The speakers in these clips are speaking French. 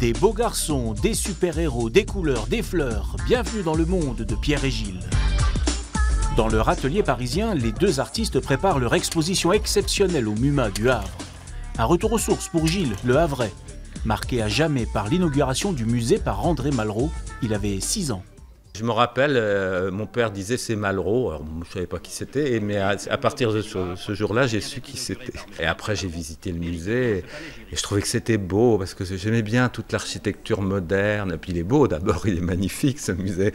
Des beaux garçons, des super-héros, des couleurs, des fleurs, bienvenue dans le monde de Pierre et Gilles. Dans leur atelier parisien, les deux artistes préparent leur exposition exceptionnelle au MUMA du Havre. Un retour aux sources pour Gilles, le Havrais, marqué à jamais par l'inauguration du musée par André Malraux. Il avait 6 ans. Je me rappelle, euh, mon père disait c'est Malraux, alors je ne savais pas qui c'était, mais à, partir de ce, jour-là, j'ai su qui c'était. Et après, j'ai visité le musée et, je trouvais que c'était beau parce que j'aimais bien toute l'architecture moderne. Et puis il est beau d'abord, il est magnifique ce musée,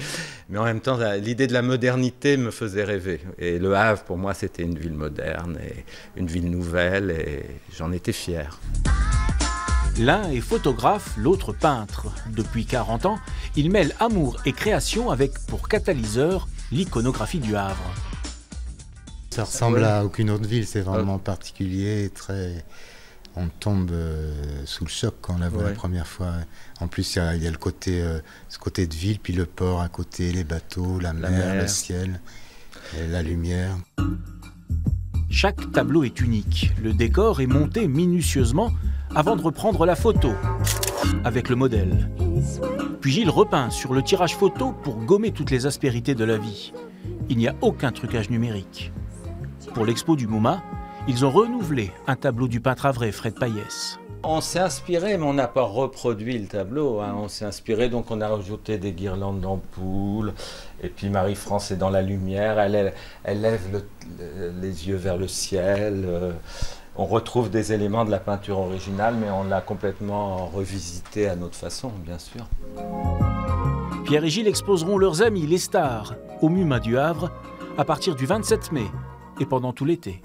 mais en même temps, l'idée de la modernité me faisait rêver. Et Le Havre, pour moi, c'était une ville moderne et une ville nouvelle et j'en étais fier. L'un est photographe, l'autre peintre. Depuis 40 ans, il mêle amour et création avec pour catalyseur l'iconographie du Havre. Ça ressemble à aucune autre ville, c'est vraiment particulier, très. On tombe euh, sous le choc quand on la voit la première fois. En plus, il y, a, le côté, euh, ce côté de ville, puis le port à côté, les bateaux, la, mer, le ciel, la lumière. Chaque tableau est unique. Le décor est monté minutieusement avant de reprendre la photo avec le modèle. Puis Gilles repeint sur le tirage photo pour gommer toutes les aspérités de la vie. Il n'y a aucun trucage numérique. Pour l'expo du MoMA, ils ont renouvelé un tableau du peintre avray Fred Payès. On s'est inspiré, mais on n'a pas reproduit le tableau. Hein. On s'est inspiré, donc on a rajouté des guirlandes d'ampoules. Et puis Marie-France est dans la lumière, elle, elle, lève les yeux vers le ciel. Euh, on retrouve des éléments de la peinture originale, mais on l'a complètement revisité à notre façon, bien sûr. Pierre et Gilles exposeront leurs amis, les stars, au MUMA du Havre, à partir du 27 mai et pendant tout l'été.